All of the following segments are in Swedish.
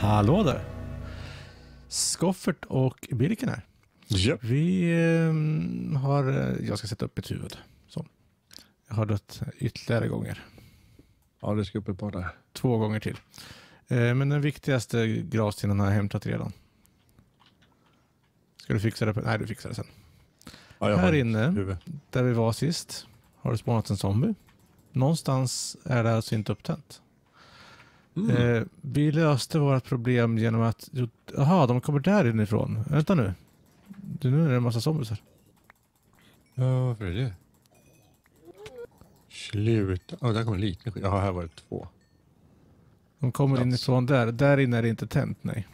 Hallå där! Skoffert och Birken här. Ja. Vi eh, har, jag ska sätta upp ett huvud. Så. Jag har dött ytterligare gånger. Ja, det ska upp ett par där. Två gånger till. Eh, men den viktigaste gravstenen har jag hämtat redan. Ska du fixa det? På? Nej, du fixar det sen. Ja, Här inne. Huvud. Där vi var sist har det spawnat en zombie. Någonstans är det alltså inte upptänt. Mm. Eh, vi löste vårt problem genom att... Jaha, de kommer där inifrån. Vänta nu. Du, nu är det en massa zombies här. Ja, varför är det? Sluta. Ja, där kommer lite skit. Jaha, här var det två. De kommer Plats. inifrån där. Där inne är det inte tänt, nej.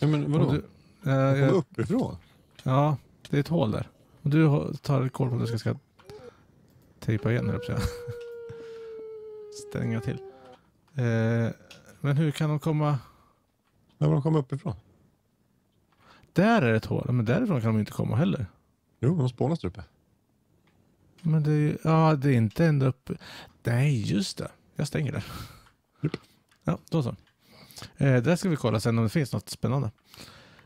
Nej, men vadå? Du, eh, De kommer jag, uppifrån? ja, det är ett hål där. Och du tar koll på att du ska, ska tejpa igen, höll jag Stänga till. Eh, men hur kan de komma... Ja, de kommer uppifrån. Där är ett hål. Men därifrån kan de inte komma heller. Jo, de spånas där uppe. Men det är, ja, det är inte ända upp. Nej, just det. Jag stänger där. Ja, då så. Eh, där ska vi kolla sen om det finns något spännande.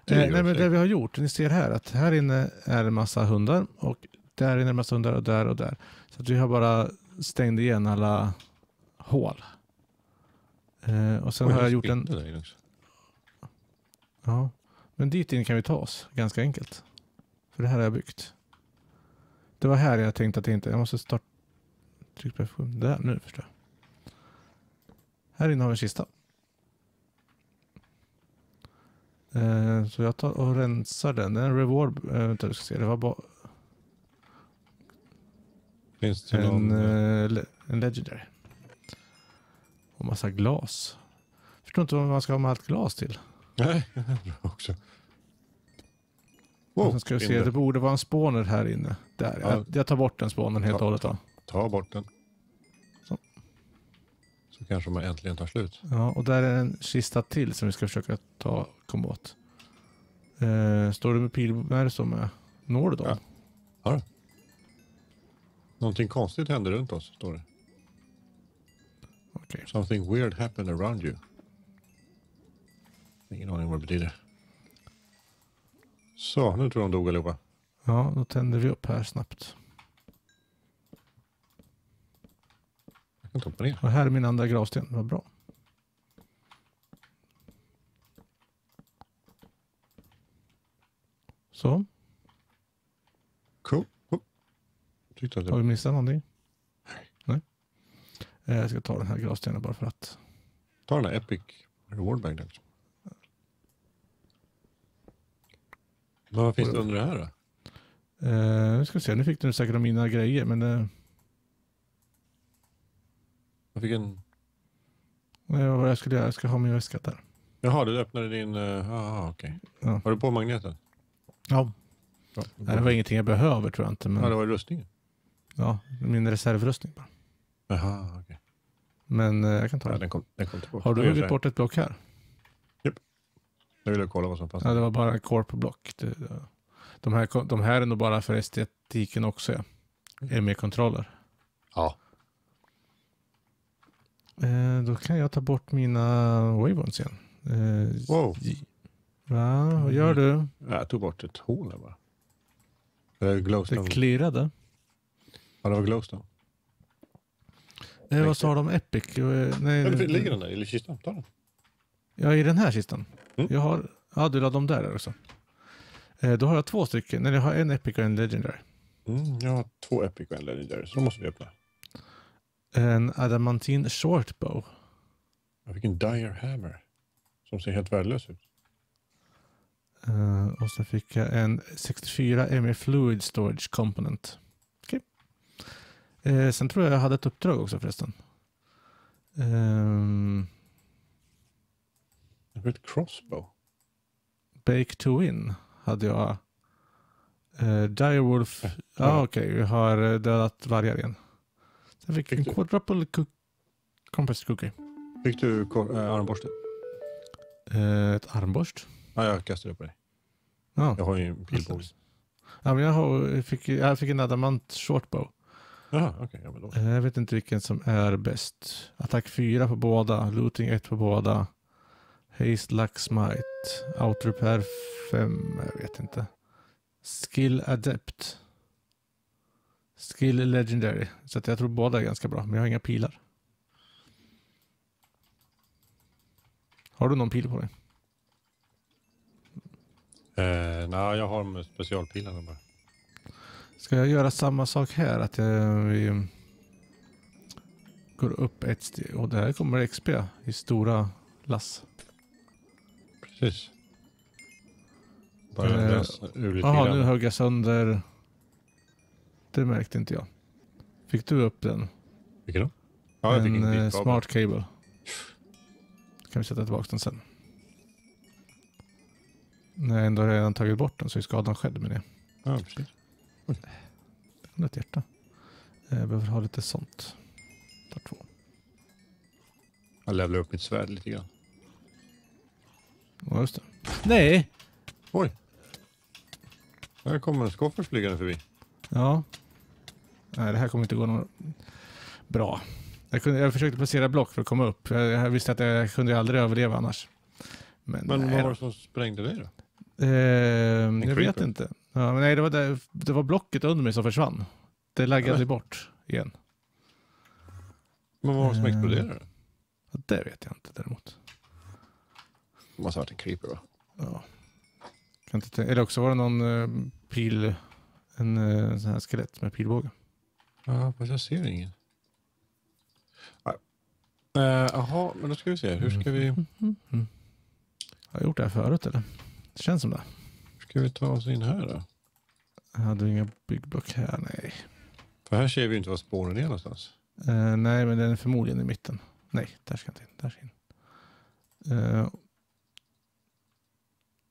Eh, nej, men det. vi har gjort, ni ser här att här inne är det massa hundar och där inne är det massa hundar och där och där. Så att vi har bara stängt igen alla hål. Eh, och sen Oj, har jag gjort en... där. Ja, men dit in kan vi ta oss ganska enkelt. För det här har jag byggt. Det var här jag tänkte att det inte... Jag måste starta... Tryck på F7. Där, nu förstår jag. Här inne har vi en kista. Eh, så jag tar och rensar den. Det är en reward. Eh, vänta, du ska se. Det var bara Finns det en, någon... eh, le- en legendary. Och massa glas. Förstår inte vad man ska ha med allt glas till. Nej, det är bra också. Wow, sen ska vi se, det borde vara en spawner här inne. Där. Ja. Jag, jag tar bort den spawnen helt Ja. och hållet. Då. Ta bort den. Så. Så kanske man äntligen tar slut. Ja, och där är en kista till som vi ska försöka ta, komma åt. Eh, står det med pil... Nej, det står med... Når du dem? Ja. Någonting konstigt hände runt oss, står det. Okej. Something weird happened around you. Ingen aning vad det betyder. Så, nu tror jag de dog allihopa. Ja, då tänder vi upp här snabbt. Jag kan upp ner. Och här är min andra gravsten. Vad bra. Så, Cool. Oh. Tyckte att har det... vi missat någonting? Nej. Eh, jag ska ta den här gravstenen bara för att. Ta den här Epic Reward Bag där. Vad finns det under det här då? Eh, nu ska vi se, nu fick du säkert mina grejer men eh, Jag fick en... eh, vad jag skulle göra, jag ska ha min väska där. Jaha, du öppnade din... Uh, okej. Ja. Har du på magneten? Ja, Ja, nej, det var ingenting jag behöver tror jag inte. Men Ja, det var rustningen. ja, min reservrustning bara. Jaha, okej. Men eh, jag kan ta Ja, den. kom, den kom. Har du Jag huggit här. bort ett block här? Jag ville kolla vad som fanns. Ja, det var bara corp-block. De här, de här är nog bara för estetiken också. Ja. Är med kontroller. Ja. Eh, då kan jag ta bort mina wavons igen. Eh, Wow. Va? Vad gör du? Jag tog bort ett hål där bara. Det är Det glowstone. klirrade. Ja, det var glowstone. Eh, vad sa de? Epic? Eh, nej, Ja, ligger den där i kistan. Ta den. Ja, i den här kistan. Mm. Jag har, ja, du la dem där också. Eh, då har jag två stycken. Nej, jag har en Epic och en Legendary. Mm, jag har två Epic och en Legendary, så de måste vi öppna. En Adamantine Shortbow. Jag fick en Dire Hammer. Som ser helt värdelös ut. Eh, och så fick jag en 64 ME Fluid Storage Component. Eh, sen tror jag jag hade ett uppdrag också förresten. Um, ett crossbow. Bake to Win hade jag. Uh, Direwolf. Äh, Ja, ja. okej. Vi har eh, dödat vargar igen. Sen fick Fick en du? quadruple cook compressed cookie. Fick du äh, armborsten? Eh, ett armborst. Ja, jag kastade på dig. Ja. Jag har ju en pilbåge. Ja, men jag, har, jag, fick, jag fick en adamant shortbow. Okej. ja, men då. Eh, Jag vet inte vilken som är bäst. Attack 4 på båda, looting 1 på båda. Haste, luck, smite, outer repair 5, jag vet inte. Skill adept. Skill legendary. Så jag tror båda är ganska bra, men jag har inga pilar. Har du någon pil på dig? Eh, nej, jag har med specialpilarna bara. Ska jag göra samma sak här? Att jag, vi går upp ett steg. Och där kommer XP i stora lass. Precis. Bara Eh, ur lite Jaha, nu högg jag sönder. Det märkte inte jag. Fick du upp den? Vilken då? Ja, jag fick en eh, smart cable. Kan vi sätta tillbaka den sen. När jag ändå redan tagit bort den så är skadan skedd med det. Ja, precis. Det kom ett hjärta. Eh, Jag behöver ha lite sånt. Tar två. Jag levlar upp mitt svärd lite grann. Ja, just det. Nej! Oj! Här kommer en skoffers flygande förbi. Ja. Nej, det här kommer inte gå något bra. Jag, kunde, jag försökte placera block för att komma upp. Jag, jag visste att jag kunde aldrig överleva annars. Men, Men vad var det som sprängde dig då? Eh, jag vet creeper? inte. Ja, men nej, det var, det, det var blocket under mig som försvann. Det laggade Nej. bort igen. Men vad var det som Eh. exploderade? Ja, Det vet jag inte däremot. Det måste ha varit en creeper va? Ja. Kan inte, eller också var det någon eh, pil, en eh, sån här skelett med pilbåge. Ja, fast jag ser ingen. Nej. Eh, Jaha, men då ska vi se. Hur ska vi, Mm. Har jag gjort det här förut eller? Det känns som det. Ska vi ta oss in här då? Jag hade inga byggblock här, nej. För här ser vi inte var spåren är någonstans. Eh, nej, men den är förmodligen i mitten. Nej, där ska inte in. Där ska in. Eh,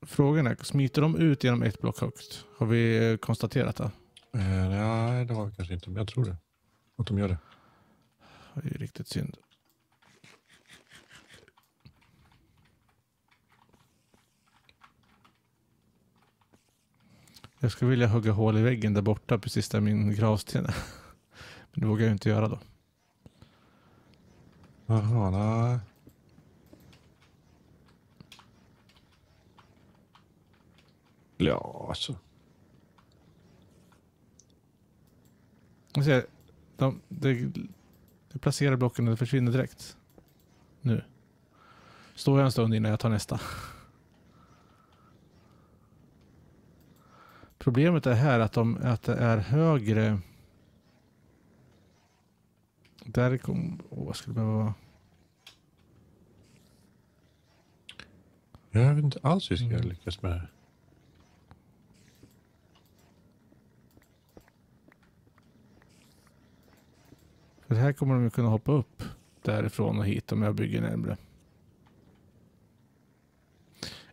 frågan är, smiter de ut genom ett block högt? Har vi konstaterat det? Eh, nej, det har vi kanske inte, men jag tror det. Att de gör det. Det är ju riktigt synd. Jag skulle vilja hugga hål i väggen där borta precis där min gravsten är. Men det vågar jag inte göra då. Jaha, nej. Ja, alltså. Jag de, det, det placerar blocken och det försvinner direkt. Nu. Står jag en stund innan jag tar nästa. Problemet är här att, de, att det är högre. Där kom... Åh, skulle det behöva vara? Jag vet inte alls hur vi ska Mm. lyckas med det här. För här kommer de kunna hoppa upp därifrån och hit om jag bygger närmre.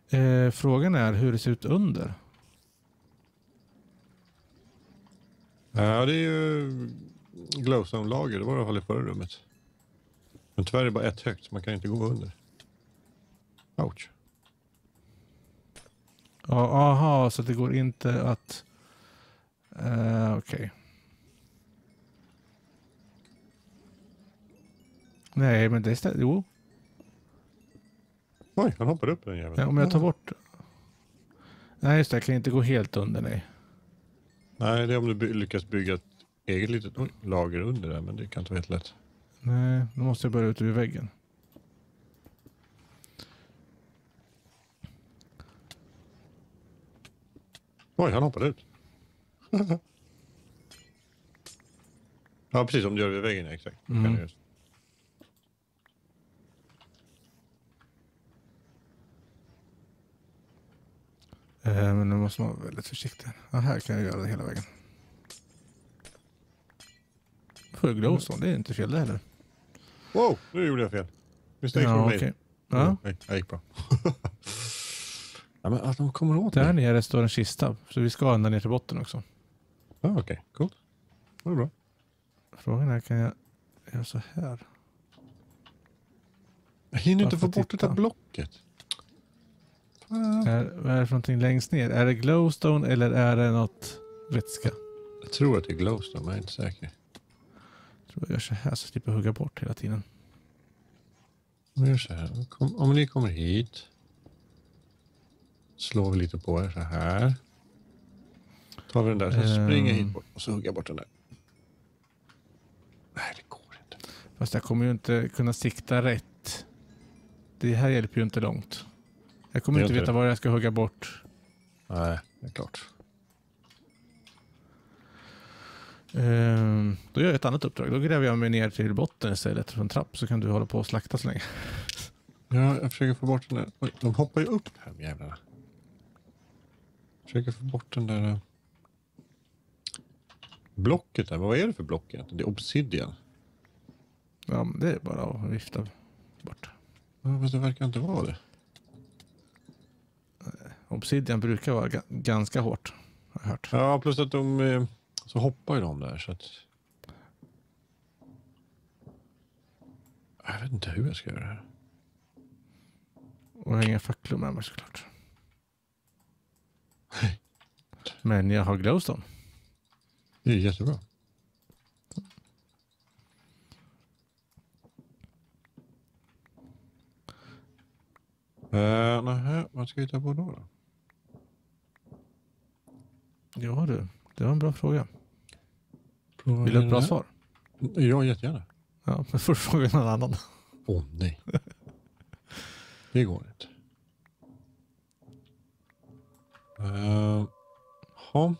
Eh, frågan är hur det ser ut under. Ja, det är ju glowstone-lager. Det var i alla fall i förra rummet. Men tyvärr är det bara ett högt, så man kan inte gå under. Ouch. Ja, aha, så det går inte att... Uh, Okej. Nej, men det stämmer. Jo, Oj, han hoppade upp den jäveln. ja, om jag tar bort... Nej, just det. Jag kan inte gå helt under, nej. Nej, det är om du lyckas bygga ett eget litet lager under där, men det kan inte vara helt lätt. Nej, då måste jag börja ute vid väggen. Oj, han hoppade ut. ja, precis. Om du gör det vid väggen, exakt. Då kan Mm. du just- men nu måste man vara väldigt försiktig. Ja, här kan jag göra det hela vägen. För glowstone, det är inte fel det heller. Wow, nu gjorde jag fel. Mistake Ja, from me. Ja, Nej, det gick bra. ja, men att de kommer åt där mig. nere står en kista. Så vi ska ända ner till botten också. Ja, Okej, coolt. Det var bra. Frågan är, kan jag göra så här? Jag hinner inte Varför få bort det titta? där blocket. Fan. Är, vad är det för någonting längst ner? Är det glowstone eller är det något vätska? Jag tror att det är glowstone, men jag är inte säker. tror jag gör så här så jag slipper hugga bort hela tiden. Vi gör så här. Kom, om ni kommer hit. Slår vi lite på er så här. Tar vi den där, så Ehm. springer jag hit bort och så hugger jag bort den där. Nej, det går inte. Fast jag kommer ju inte kunna sikta rätt. Det här hjälper ju inte långt. Jag kommer gör inte inte veta var jag ska hugga bort. Nej, det är klart. Ehm, då gör jag ett annat uppdrag. Då gräver jag mig ner till botten istället för en trapp så kan du hålla på och slakta så länge. Ja, jag försöker få bort den där. Oj, de hoppar ju upp här, jävlarna. Försöker få bort den där... eh, Blocket där. Vad är det för block egentligen? Det är obsidian. Ja, men det är bara att vifta bort. Ja, fast det verkar inte vara det. Obsidian brukar vara ga- ganska hårt. Har jag hört. Ja, plus att de... eh, Så hoppar ju de där så att... Jag vet inte hur jag ska göra det här. Och jag har inga facklor med mig såklart. Men jag har glowstone. Det är jättebra. Uh, nej, vad ska vi ta på då? då? Ja du, det var en bra fråga. Vill du ha ett bra svar? Ja, jättegärna. Ja, men får du fråga någon annan. Åh nej. det går inte. Uh, ja.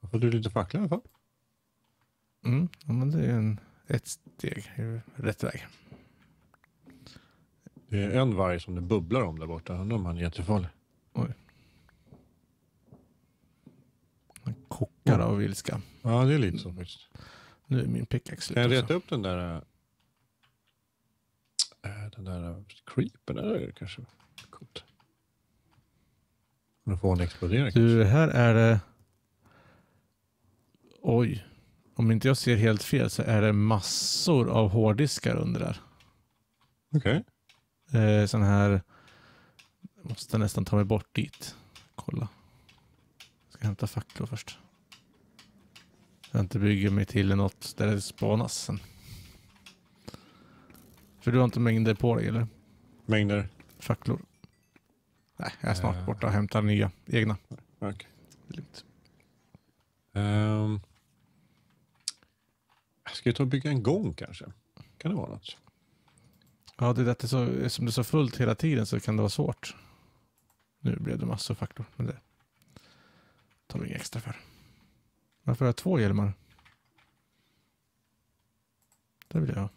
Då får du lite fackla i alla fall. Mm, ja, men det är en, ett steg i rätt väg. Det är en varg som det bubblar om där borta. Undrar om han är jättefarlig. Man kokar av ilska. Ja, det är lite så faktiskt. Nu är min pickaxe Kan jag slut reta upp den där... äh, den där creepen? Eller är det kanske coolt? Nu får hon explodera kanske. Du, här är det... Oj. Om inte jag ser helt fel så är det massor av hårddiskar under där. Okej. Eh, sån här... Måste nästan ta mig bort dit. Kolla. Jag ska hämta facklor först. Så jag inte bygger mig till något där det spånas sen. För du har inte mängder på dig eller? Mängder. Facklor? Nej, jag är snart Eh. borta och hämtar nya egna. Okej. Det är lugnt. Ehm. Ska vi ta och bygga en gång kanske? Kan det vara något? Ja, det är att det så, eftersom det är så fullt hela tiden så kan det vara svårt. Nu blev det massor facklor, men det tar vi inga extra för. Varför har jag två hjälmar? Det vill jag ha.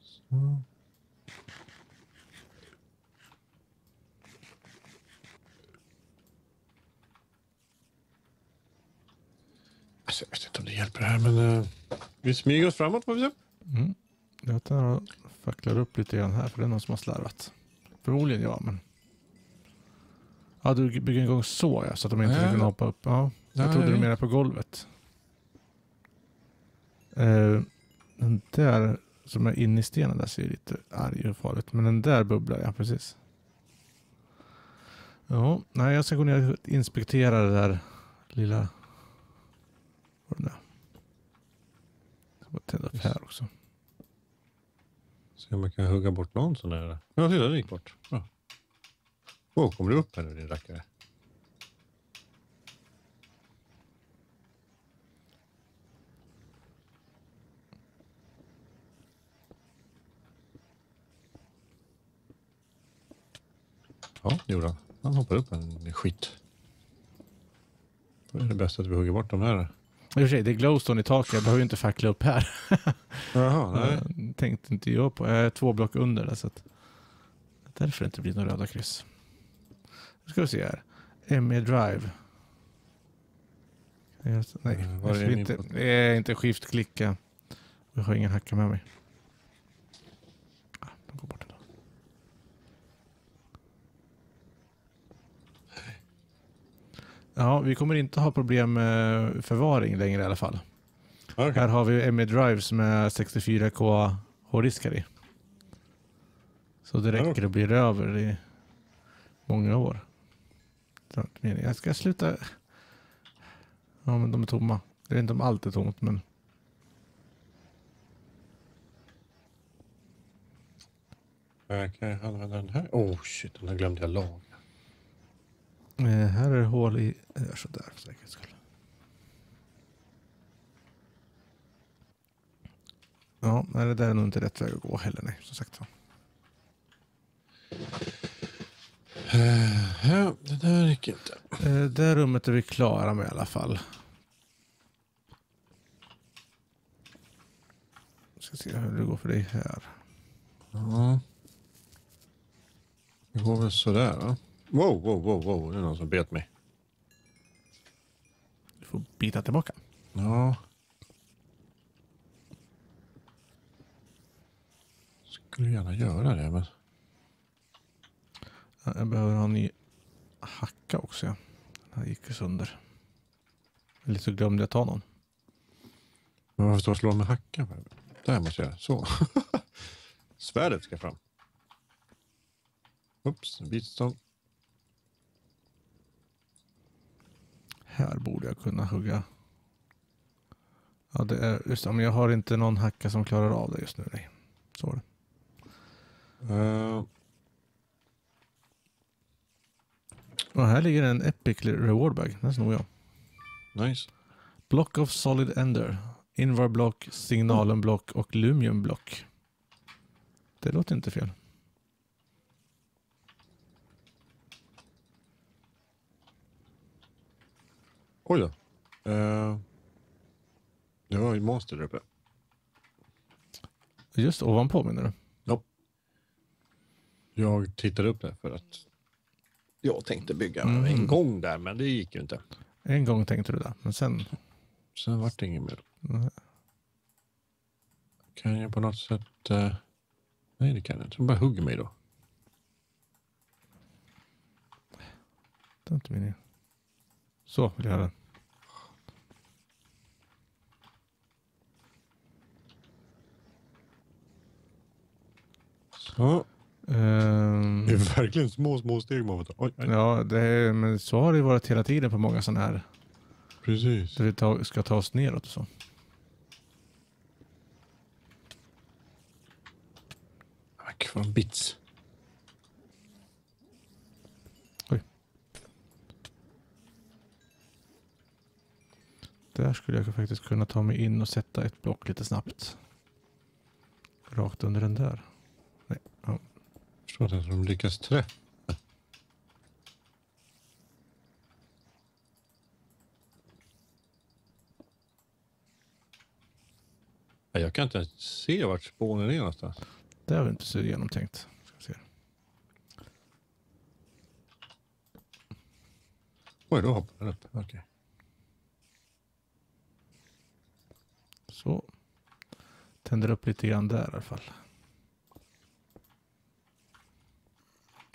Så. Alltså, jag vet inte om det hjälper det här men uh, vi smyger oss framåt får vi se. Mm. Jag tar och facklar upp lite grann här för det är någon som har slarvat. Förmodligen jag, men. Ja, du bygger en gång så ja, så att de inte Ja. kunna hoppa upp. Ja, jag Ja, trodde du menade på golvet. Eh, den där som är inne i stenen där ser lite arg och farligt. Men den där bubblar ja, precis. Ja, nej jag ska gå ner och inspektera det där lilla... Vad är det där? Jag ska bara tända upp här också. Se om jag kan hugga bort någon sån där. Ja, titta den gick bort. Bra. Oh, kommer du upp här nu din rackare? Ja, det gjorde han. Han hoppade upp en skit. Då är det bäst att vi hugger bort de här. I och för sig, det är glowstone i taket. Jag behöver ju inte fackla upp här. Jaha, nej. Eh, tänkte inte jag på. Jag är två block under där, så att därför det inte blir några röda kryss. Nu ska vi se här. ME Drive. Jag, nej, jag min inte, det är inte skift-klicka. Jag har ingen hacka med mig. Ah, de går bort ändå. Ja, vi kommer inte ha problem med förvaring längre i alla fall. Okej. Här har vi ME Drives med 64K hårddiskar i. Så det räcker och blir över i många år. Jag ska sluta. Ja, men de är tomma. Jag vet inte om allt är tomt, men. Jag kan använda den här? Oh shit, den här glömde jag laga. Eh, här är det hål i... Jag gör sådär för säkerhets skull. Ja, nej, det där är nog inte rätt väg att gå heller. Nej, som sagt. Så. Eh, ja, det där gick inte. Eh, det rummet är vi klara med i alla fall. Ska se hur det går för dig här. Ja. Det går väl sådär va? Wow, wow, wow, wow. Det är någon som bet mig. Du får bita tillbaka. Ja. Skulle gärna göra det men. Ja, Jag behöver ha en ny hacka också. Ja. Den här gick ju sönder. Eller så glömde jag ta någon. Men varför står jag slår med hacka? Där måste jag. Så. Svärdet ska fram. Oops, bitstång. Här borde jag kunna hugga. Ja, det är just det. Men jag har inte någon hacka som klarar av det just nu. Nej. Så är det. Uh, Och här ligger en Epic Reward Bag. Den snor jag. nice. Block of Solid Ender. Invar block, Signalen block och Lumium block. Det låter inte fel. Oj då. Uh, det var ju monster där uppe. Just ovanpå menar du? Jag tittade upp där för att jag tänkte bygga Mhm. en gång där, men det gick ju inte. En gång tänkte du det, men sen... Sen vart det inget mer. Nej. Kan jag på något sätt... eh, nej, det kan jag inte. De bara hugger mig då. Det är inte meningen. Så vill jag göra. Så. Ehm, Det är verkligen små, små steg man får ta. Oj, oj. ja, det är, men så har det varit hela tiden på många sådana här. Precis. Där vi ta, ska ta oss neråt och så. Men Där skulle jag faktiskt kunna ta mig in och sätta ett block lite snabbt. Rakt under den där. Nej, ja. Förstår att de lyckas träffa. Jag kan inte ens se vart spånen är någonstans. Det har vi inte så genomtänkt. Ska se. Oj, då hoppar den upp. Okej. Så. Tänder upp lite grann där i alla fall.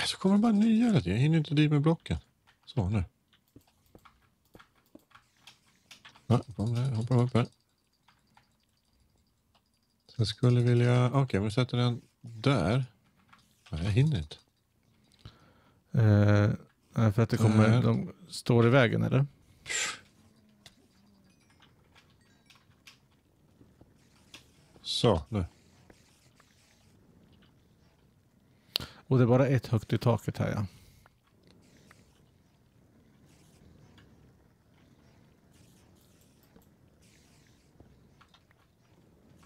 Så kommer det bara nya hela tiden. Jag hinner inte dit med blocken. Så, nu. Ja, kom där. Hoppa upp här. Jag skulle vilja... Okej, men vi sätter den där. Nej, jag hinner inte. Eh, för att det kommer, Där. de står i vägen eller? Så, nu. Och det är bara ett högt i taket här ja.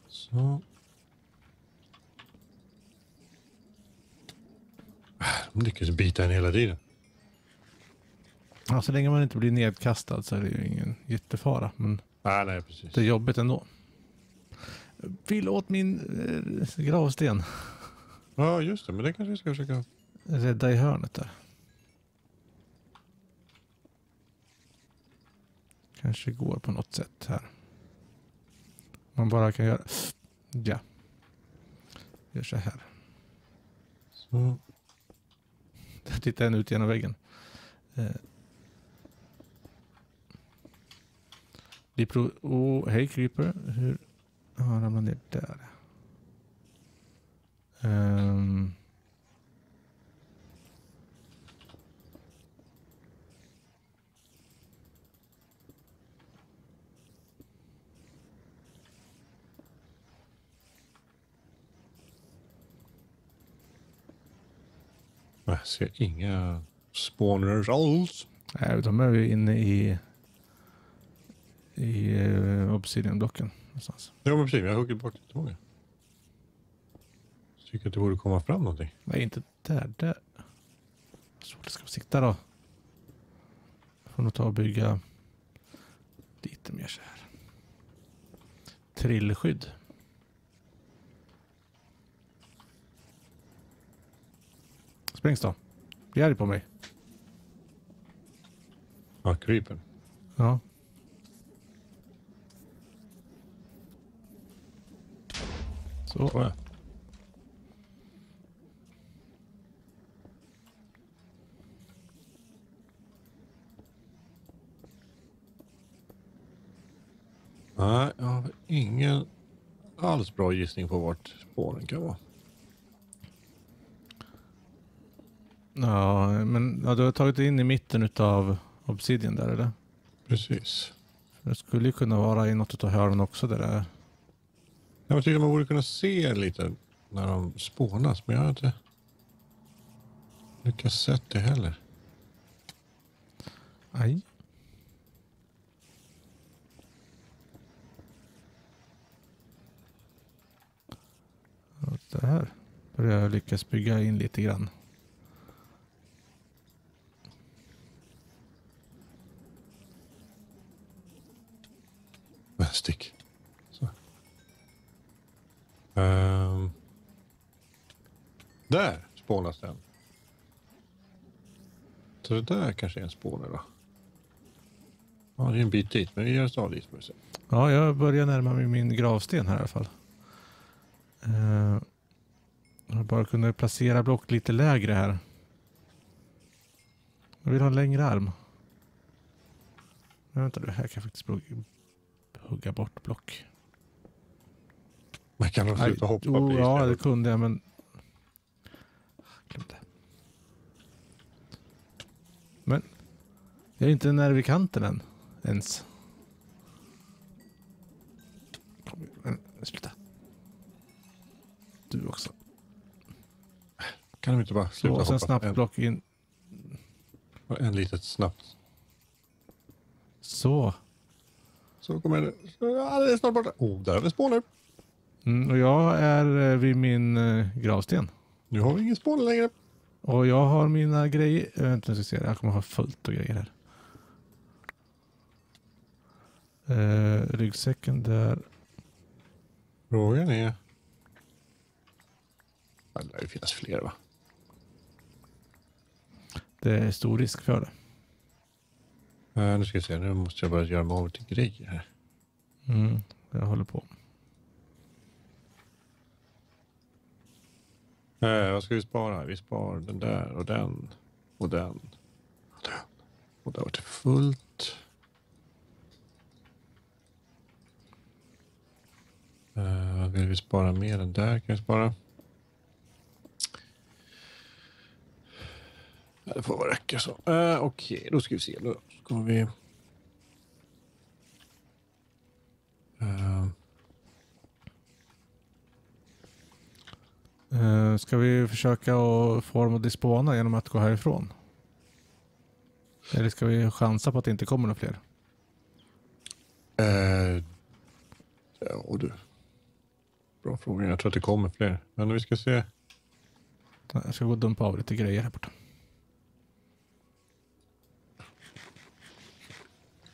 Så. De lyckas bita en hela tiden. ja. Så länge man inte blir nedkastad så är det ju ingen jättefara. Men Ah, nej, precis. det är jobbigt ändå. Vill åt min eh, gravsten. Ja, just det. Men det kanske jag ska försöka... Rädda i hörnet där. Kanske går på något sätt här. Man bara kan göra... Ja. Gör så här. Så. Där tittar en ut genom väggen. Eh. Vi prov... Oh, hej Creeper. Hur... Ja, ah, ramlade ner där. Um. Ehm. Jag ser inga spawner alls. Nej, de är ju inne i, i obsidianblocken någonstans. Ja men precis, jag har huggit bort jättemånga. Tycker att det borde komma fram någonting. Nej, inte där. Där. Så det ska sikta då. Får nog ta och bygga lite mer så här. Trillskydd. Sprängs då. Bli arg på mig. Ja, creepen. Ja. Så. Ja. Nej, jag har ingen alls bra gissning på vart spåren kan vara. Ja, men ja, du har tagit in i mitten av obsidian där eller? Precis. Det skulle ju kunna vara i något av hörnen också där det är. Jag tycker man borde kunna se lite när de spånas, men jag har inte lyckats sett det heller. Aj. Det här börjar jag lyckas bygga in lite grann. Stick. Så. Där spånas den. Så det där kanske är en spåne då. Ja, det är en bit dit, men vi gör oss av dit. Ja, jag börjar närma mig min gravsten här i alla fall. Uh, jag bara kunde placera block lite lägre här. Jag vill ha en längre arm. Men vänta du, här kan jag faktiskt hugga bort block. Man kan nog sluta hoppa jo, precis ja, det kunde jag, men... Glömde. Men jag är inte när vid kanten än. Ens. Men sluta. Du också. Kan de inte bara Så, sluta och sen hoppa? snabbt block in. en litet snabbt. Så. Så kommer det. Ja, det är snart borta. Oh, där har vi spåner. Mm, och jag är eh, vid min eh, gravsten. Nu har vi ingen spåner längre. Och jag har mina grejer. Vet inte, jag, ska se, jag kommer ha fullt av grejer här. Eh, ryggsäcken där. Frågan är... Det lär ju finnas fler va? Det är stor risk för det. Uh, nu ska vi se, nu måste jag börja göra mig av till grejer här. Mm, jag håller på. Eh, vad ska vi spara? Vi sparar den där och den och den. Och den. Och där var det fullt. Eh, vad vill vi spara mer Den där? Kan vi spara? Det får vara räcka så. Eh, Okej, då ska vi se. Då ska vi... Eh, Uh, Eh, ska vi försöka att få dem att dispona genom att gå härifrån? Eller ska vi chansa på att det inte kommer några fler? Eh, ja du. Bra fråga. Jag tror att det kommer fler. Men vi ska se. Jag ska gå och dumpa av lite grejer här borta.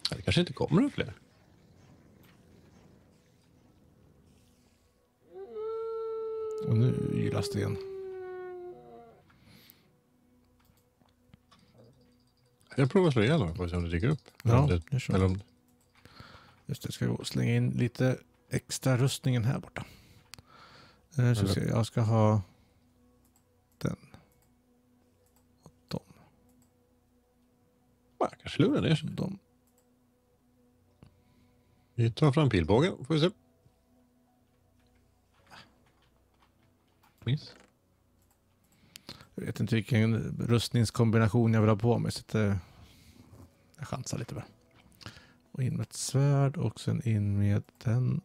Det kanske inte kommer några fler. Och nu ylas det igen. Jag provar att slå ihjäl dem för att se om det dyker upp. Ja, det, gör så. eller om, Just det, jag ska och slänga in lite extra rustningen här borta. Eh, så se, jag ska ha den. Och de. ja, jag kanske lurar ner sig. de. Vi tar fram pilbågen. Får vi se. Nice. Jag vet inte vilken rustningskombination jag vill ha på mig. Så eh, jag chansar lite bara. Och in med ett svärd och sen in med den.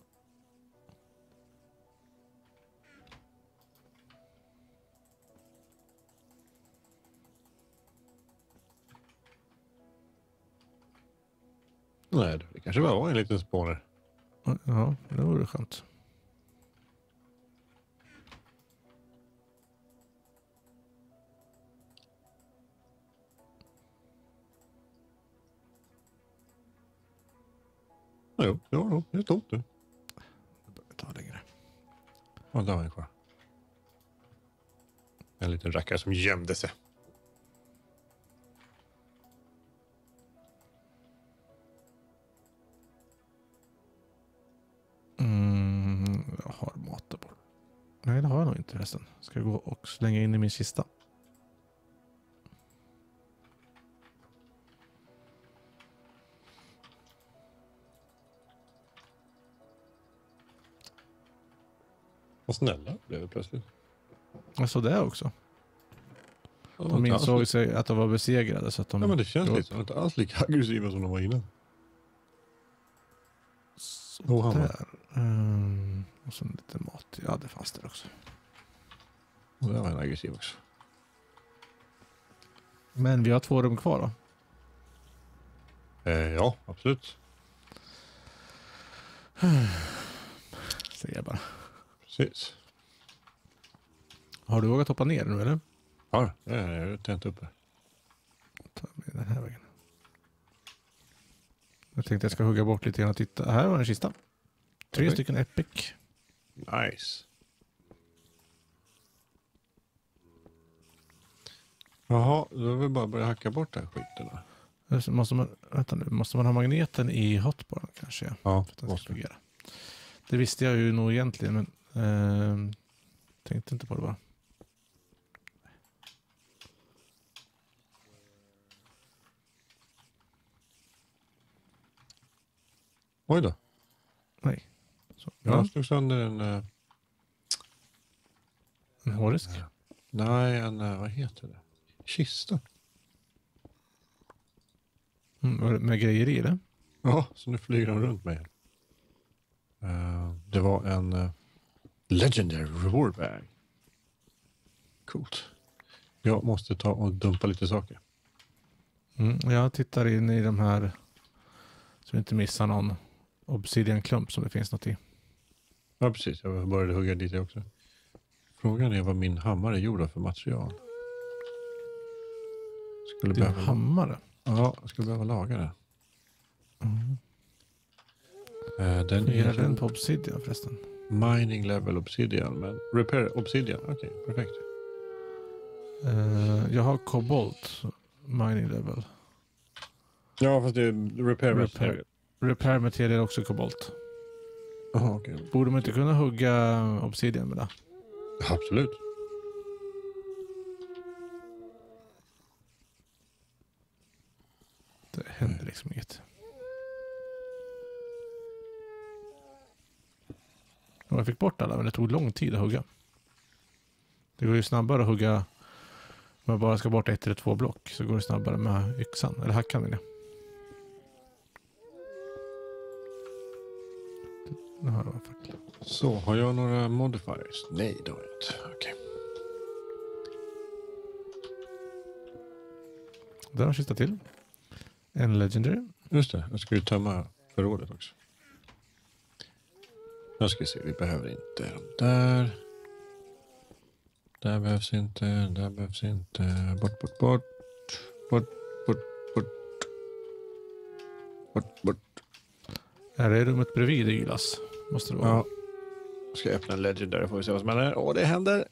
Nej, det kanske bara var en liten spåner. Ja, det vore skönt. Jo, det var nog. Det är tomt nu. Det behöver ta längre. Ja, där var en kvar. En liten rackare som gömde sig. Mm, jag har matabor. Nej, det har jag nog inte förresten. Ska jag gå och slänga in i min kista. Snälla blev det plötsligt. Jag såg det också. De insåg sig att de var besegrade. Så att de Ja, men det känns lite som att de inte alls lika aggressiva som de var innan. Så Oh, där. Ehm, och så lite mat. Ja, det fanns där också. Och där var en aggressiv också. Men vi har två rum kvar då. Eh, ja, absolut. Precis. Har du vågat hoppa ner nu eller? Ja, det är jag tänt uppe. Ta med den här vägen. Jag tänkte jag ska hugga bort lite grann och titta. Här var en kista. Tre Okej. stycken epic. Nice. Jaha, då är vi bara börja hacka bort den här skiten. då. Eh, så Måste man, vänta nu, måste man ha magneten i hotbaren kanske? Ja, för att den ska fungera. Det visste jag ju nog egentligen men ehm, tänkte inte på det bara. Oj då. Nej. Så, Jag ja, slog sönder en... eh, en hårdisk. nej, en... eh, vad heter det? Kista. Mm, var det med grejer i det. Ja, så nu flyger de runt mig. Eh, det var en eh, Legendary Reward Bag. Coolt. Jag måste ta och dumpa lite saker. Mm, jag tittar in i de här så vi inte missar någon obsidian-klump som det finns något i. Ja, precis. Jag började hugga dit jag också. Frågan är vad min hammare är gjord av för material. Skulle Det är behöva, hammare. ja, jag skulle behöva laga det. Mm. Eh, den är den på obsidian förresten? Mining level obsidian, men repair obsidian. Okej, perfekt. Eh, jag har kobolt mining level. Ja, fast det är repair. Repair. Repair material är också kobolt. Jaha, okej. Borde man inte kunna hugga obsidian med det? Absolut. Det händer liksom inget. Och jag fick bort alla men det tog lång tid att hugga. Det går ju snabbare att hugga om jag bara ska bort ett eller två block så går det snabbare med yxan, eller hackan menar jag. Så, har jag några modifiers? Nej, det har jag inte. Okej. Där har jag till. En legendary. Just det, jag ska ju tömma förrådet också. Nu ska vi se, vi behöver inte de där. Där behövs inte, där behövs inte. Bort, bort, bort. Bort, bort, bort. Bort, bort. Är det rummet bredvid Ylas? Måste det vara. Ja. Jag ska öppna en legendary får vi se vad som händer. Åh, det händer.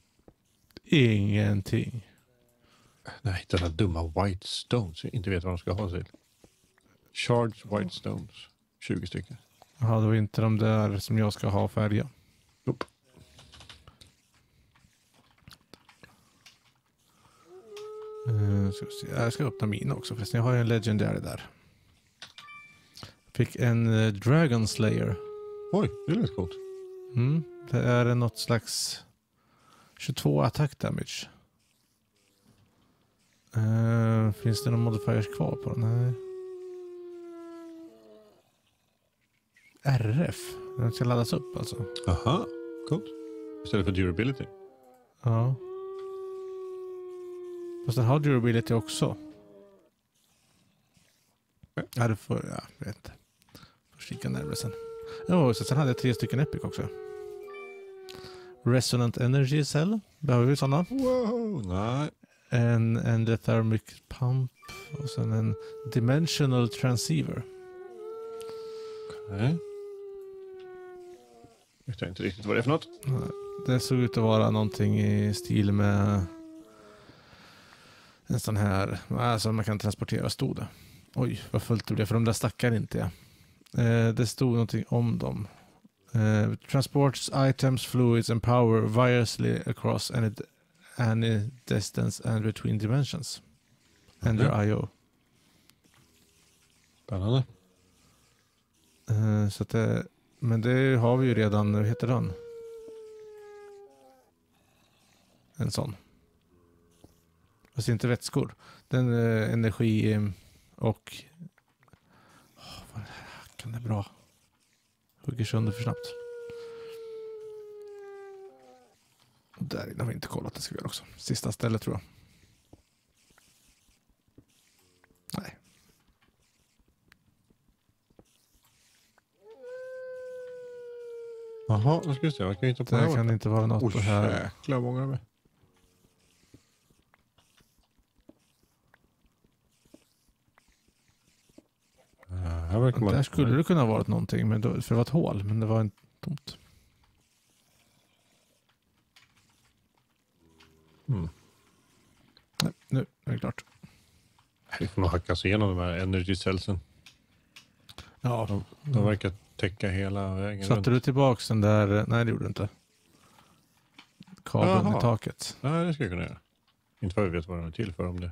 Ingenting. Nej, denna dumma white stones. Jag inte vet vad de ska ha till. Charged white stones. 20 stycken. Jaha, det var inte de där som jag ska ha färdiga. Nope. Uh, ska. Jag ska öppna mina också förresten. Jag har ju en legendary där. Fick en uh, Dragon Slayer. Oj, det lite coolt. Mm, det är något slags 22 attack damage. Eh, finns det några modifiers kvar på den? Nej. RF. Den ska laddas upp alltså. Aha, coolt. Istället för durability. Ja. Fast den har durability också. Ja. Ja, det får, ja, jag vet inte. kika närmare sen. Ja, så sen hade jag tre stycken Epic också. Resonant Energy Cell. Behöver vi sådana? Wow, nej. En Endothermic Pump och sen en Dimensional Transceiver. Nej. Jag vet inte riktigt vad det är för något. Det såg ut att vara någonting i stil med en sån här, alltså man kan transportera stod det. Oj, vad fullt det blev, för de där stackar inte jag. Eh, det stod någonting om dem. Eh, transports items, fluids and power wirelessly across any, any distance and between dimensions. And your IO. Spännande. Eh, så att det, men det har vi ju redan, vad heter den? En sån. Fast inte vätskor. Den eh, energi eh, och... Oh, vad kan det är bra. Hugger sönder för snabbt. Och där inne har vi inte kollat, det ska vi göra också. Sista stället tror jag. Nej. Jaha, nu ska vi se. Vad kan vi hitta på här Det kan borta? inte vara något Oj, på här. jäklar vad många de är. Eh, här verkar man... Där skulle det kunna ha varit någonting, men då, för det var ett hål, men det var inte tomt. Mm. Nej, nu är det klart. Vi får nog hacka sig igenom de här energy cellsen. Ja, De, de verkar täcka hela vägen satte runt. du tillbaks den där? Nej, det gjorde du inte. Kabeln Jaha. i taket. Nej, det ska jag kunna göra. Inte vad vi vet vad den är till för om det.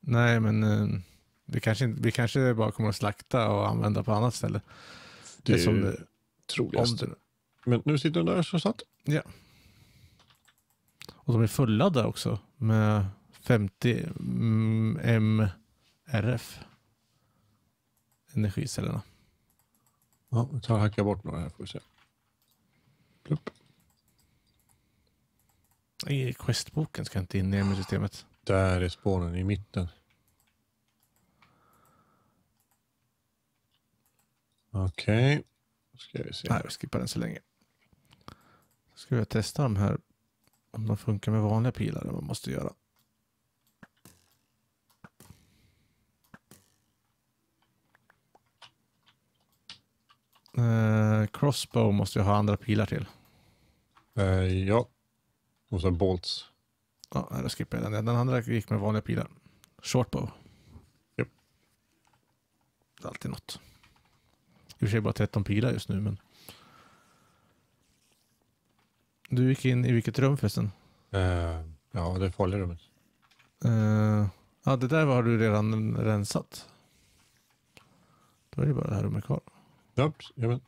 Nej, men eh, vi, kanske, inte- vi kanske bara kommer att slakta och använda på annat ställe. Det är som ju det, om troligast. det, Men nu sitter den där så satt. och de är fulladdade också med 50 mm, MRF. Energicellerna. Ja, vi tar och hackar bort några här får vi se. Plupp. I questboken ska inte in i systemet. Där är spånen i mitten. Okej. Då ska vi se. Nej, vi skippar den så länge. Ska vi testa de här om de funkar med vanliga pilar vad man måste göra. Eh, crossbow måste jag ha andra pilar till. Eh, ja. Och så bolts. Ja, då skippar jag den. Den andra gick med vanliga pilar. Shortbow. Japp. Det är alltid något. I och för sig bara 13 pilar just nu, men. Du gick in i vilket rum förresten? Eh, ja, det farliga rummet. Eh, ja, det där har du redan rensat. Då är det bara det här rummet kvar. Ja, men.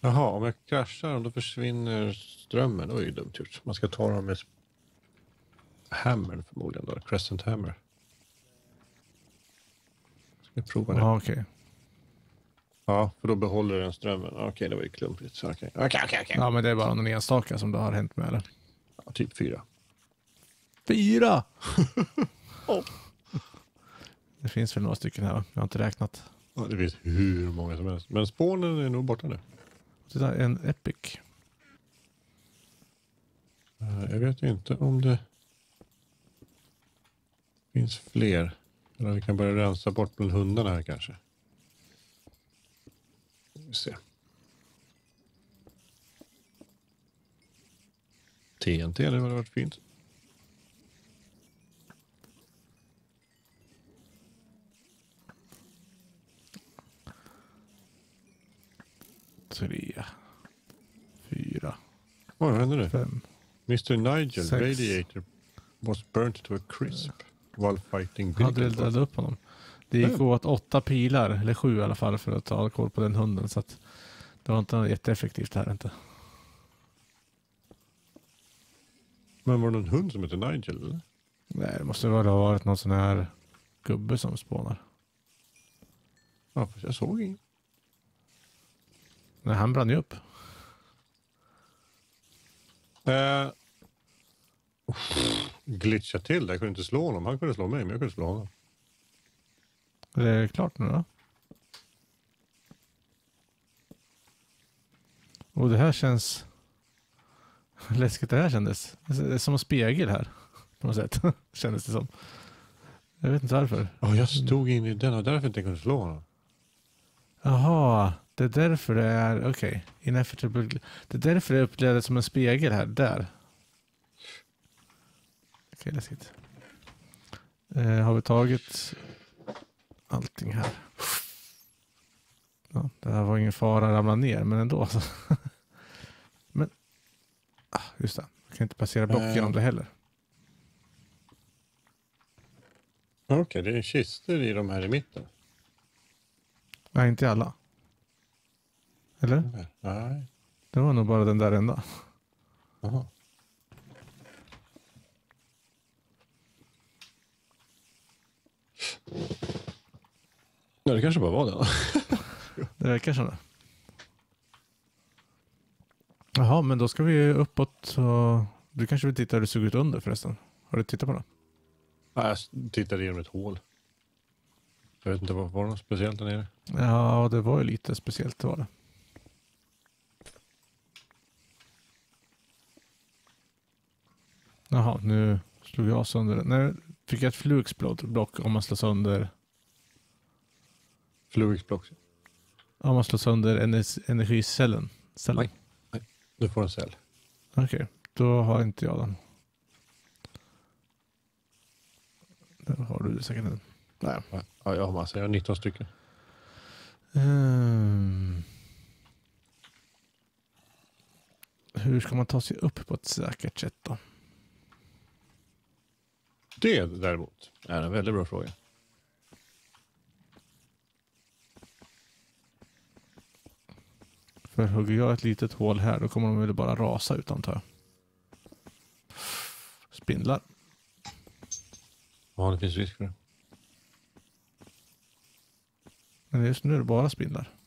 Jaha, om jag kraschar dem då försvinner strömmen. Oj, dumt gjort. Man ska ta dem med hammern förmodligen då. Crescent hammer. Ska jag prova det? Ja, okej. Ja, för då behåller den strömmen. Okej, det var ju klumpigt. Okej, okej. okej. Ja, men det är bara någon enstaka som det har hänt med. Eller? Ja, typ fyra. Fyra! Det finns väl några stycken här. va? Jag har inte räknat. Ja, det finns hur många som helst. Men spånen är nog borta nu. Titta, en epic. Eh, Jag vet inte om det finns fler. Eller vi kan börja rensa bort bland hundarna här kanske. Vi se. TNT, det hade varit fint. Tre. Fyra. Vad hände nu? Fem. Mr Nigel Sex. radiator was burnt to a crisp while fighting Hade du Billiken. eldat upp honom? Det gick åt åtta pilar, eller sju i alla fall, för att ta koll på den hunden. Så att det var inte något jätteeffektivt här inte. Men var det någon hund som hette Nigel? Eller? Nej, det måste väl ha varit någon sån här gubbe som spånar. Ja, fast jag såg ingen. Nej, han brann ju upp. Eh, glitchade till där. Jag kunde inte slå honom. Han kunde slå mig, men jag kunde slå honom. Är det klart nu då? Och det här känns... Läskigt det här kändes. Det är som en spegel här. På något sätt. Kändes det som. Jag vet inte varför. Ja, jag stod in i den och därför jag inte kunde slå honom. Jaha, det är därför det är... Okej. Okay. Ineffable... Det är därför det som en spegel här. Där. Okej, okay, läskigt. Eh, har vi tagit allting här? Ja, det här var ingen fara att ramla ner, men ändå. Alltså. men, ah, just det. Jag kan inte passera block Eh. genom det heller. Okej, det är kistor i de här i mitten. Nej, inte i alla. Eller? Nej. Det var nog bara den där enda. Jaha. Ja, det kanske bara var det. Det verkar som det. Jaha, men då ska vi uppåt. Och... Du kanske vill titta hur det såg ut under förresten? Har du tittat på det? Ja, Jag tittade genom ett hål. Jag vet inte, var det något speciellt där nere? Ja, det var ju lite speciellt. Det var det. Jaha, nu slog jag sönder den. Nej, fick jag ett flugsblock om man slår sönder, Fluix block. om man slår sönder ener- energicellen. Cellen. Nej. Du får en cell. Okej, då har inte jag den. Då har du säkert. inte. Nej. Ja, Ja, jag har massa. Jag har 19 stycken. Ehm. Hur ska man ta sig upp på ett säkert sätt då? Det däremot är en väldigt bra fråga. För hugger jag ett litet hål här då kommer de väl bara rasa ut antar jag. Spindlar. Ja, det finns risk för det. Men just nu är det bara spindlar.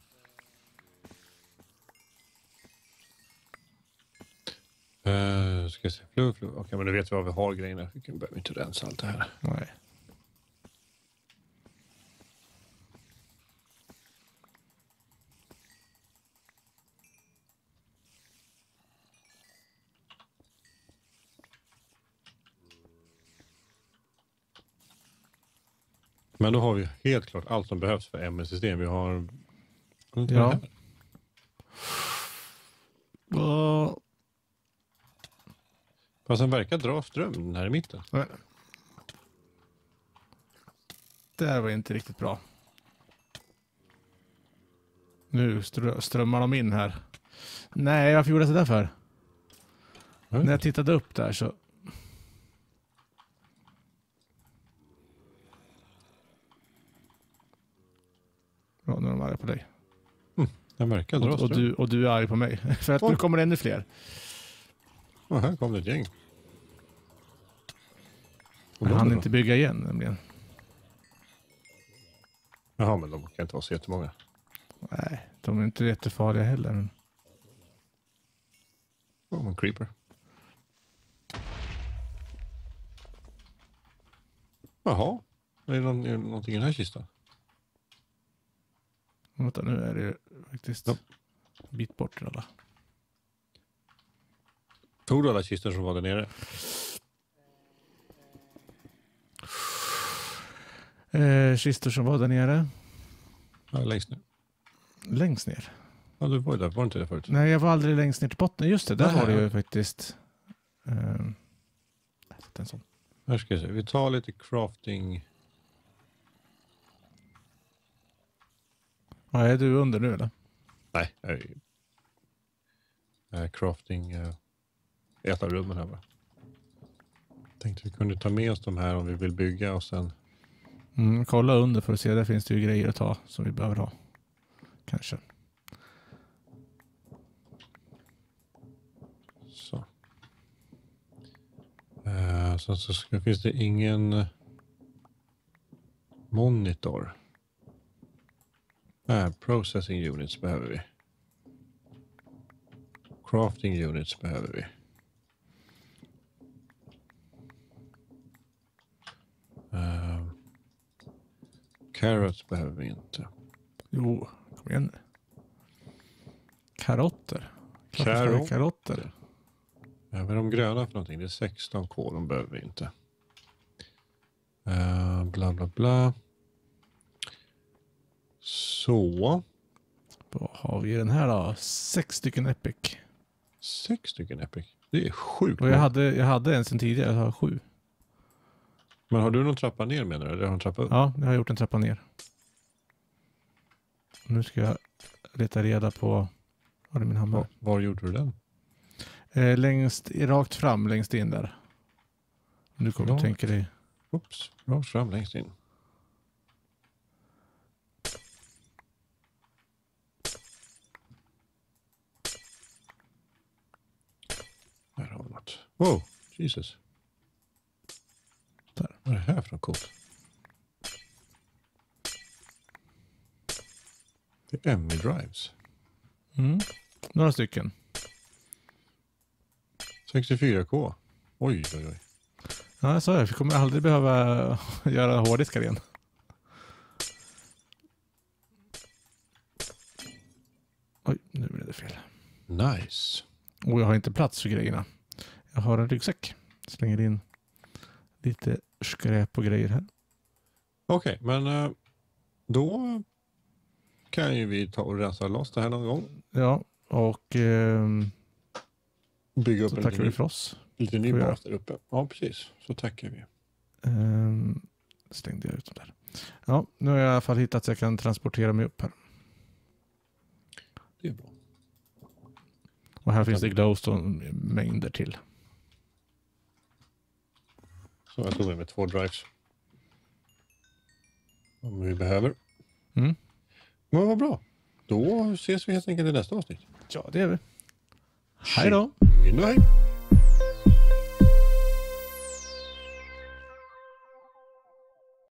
Uh, ska se. Flug, flug. Okej, men du vet vi vad vi har grejerna. Vi behöver inte rensa allt det här. Nej. Men då har vi helt klart allt som behövs för MS-system. Vi har... Ja. Åh, Fast den verkar dra ström här i mitten. nej. Det här var inte riktigt bra. Nu strö- strömmar de in här. Nej, varför gjorde jag sådär för? Mm. När jag tittade upp där så... Ja, nu är de arga på dig. Den verkar dra Och, och, ström. du, och du är arg på mig. För att nu kommer det ännu fler. Ja, här kom det ett gäng. Och de hann inte bygga igen nämligen. Jaha, men de kan inte vara så jättemånga. Nej, de är inte jättefarliga heller. Men... Oh, en creeper. Jaha. Är det, någon, är det någonting i den här kistan? Vänta, nu är det faktiskt Ja. en bit bort alla. Tog du alla kistor som var där nere? Eh, kistor som var där nere. Ja, längst ner. Längst ner. Ja, du var ju där. Var inte det förut? Nej, jag var aldrig längst ner till botten. Just det, där Nej, har du ju faktiskt... ehm, en sån. Här ska jag se. Vi tar lite crafting. Ja, är du under nu eller? Nej, jag är eh, crafting eh, i ett av rummen här bara. Tänkte vi kunde ta med oss de här om vi vill bygga och sen Mm, kolla under för att se. Där finns det ju grejer att ta som vi behöver ha. Kanske. så. Eh, sen så ska, finns det ingen eh, monitor. Här, processing units behöver vi. Crafting units behöver vi. Carrots behöver vi inte. Jo, kom igen nu. Karotter. Klart vi ska ha Karot. Karotter. Ja, är de gröna för någonting? Det är 16 kol, de behöver vi inte. Eh, bla bla bla. Så, Vad har vi i den här då? Sex stycken Epic. sex stycken Epic. Det är sjukt. Och jag hade, jag hade en sen tidigare, jag har sju. Men har du någon trappa ner menar du? Eller har du en trappa upp? Ja, jag har gjort en trappa ner. Nu ska jag leta reda på... Var är min hammare? Var, var gjorde du den? Eh, längst, rakt fram längst in där. Nu kommer du Rakt. tänka dig... Oops, rakt fram längst in. Där har vi något. Wow, Jesus. Vad är det här för något coolt? Det är MV Drives. Mm. Några stycken. 64K. Oj, oj, oj. Ja, jag sa det. Vi kommer aldrig behöva göra hårddiskar igen. Oj, nu blev det fel. Nice. Och jag har inte plats för grejerna. Jag har en ryggsäck. Slänger in lite skräp och grejer här. Okej, men eh, då kan ju vi ta och rensa loss det här någon gång. Ja, och ehm, Bygga upp så en tackar vi för oss. lite ny bas där uppe. Ja, precis. Så tackar vi. Ehm, stängde jag ut dem där. Ja, nu har jag i alla fall hittat så jag kan transportera mig upp här. Det är bra. Och här finns det glowstone mängder till. Så jag tog med mig två drives. Om vi behöver. Mm. Men vad bra. Då ses vi helt enkelt i nästa avsnitt. Ja, det är vi. Hej då! Hej!